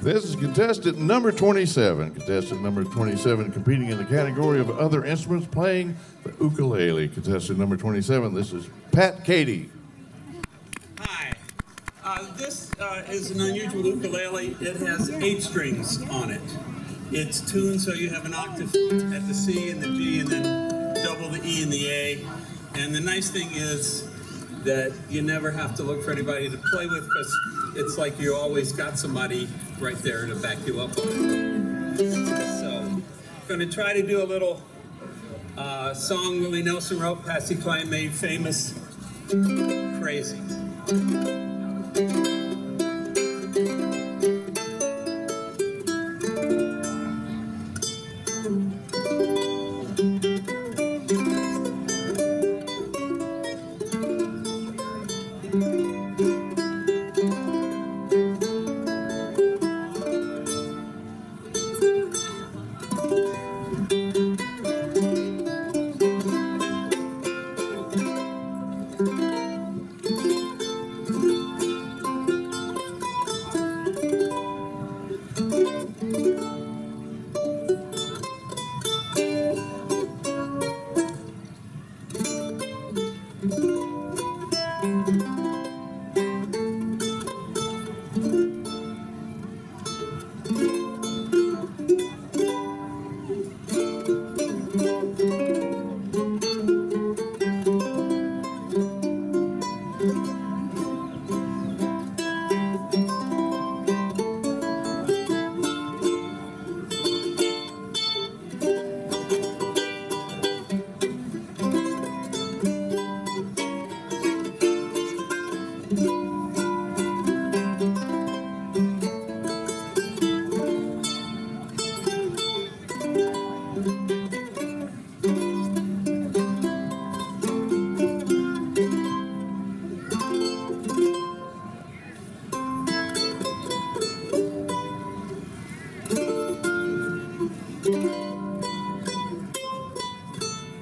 This is contestant number 27. Contestant number 27 competing in the category of other instruments playing the ukulele. Contestant number 27, this is Pat Cady. Hi. Uh, this uh, is an unusual ukulele. It has eight strings on it. It's tuned so you have an octave at the C and the G and then double the E and the A. And the nice thing is that you never have to look for anybody to play with because it's like you always got somebody right there to back you up on it. So, I'm going to try to do a little uh, song Willie Nelson wrote, Patsy Cline made famous, Crazy.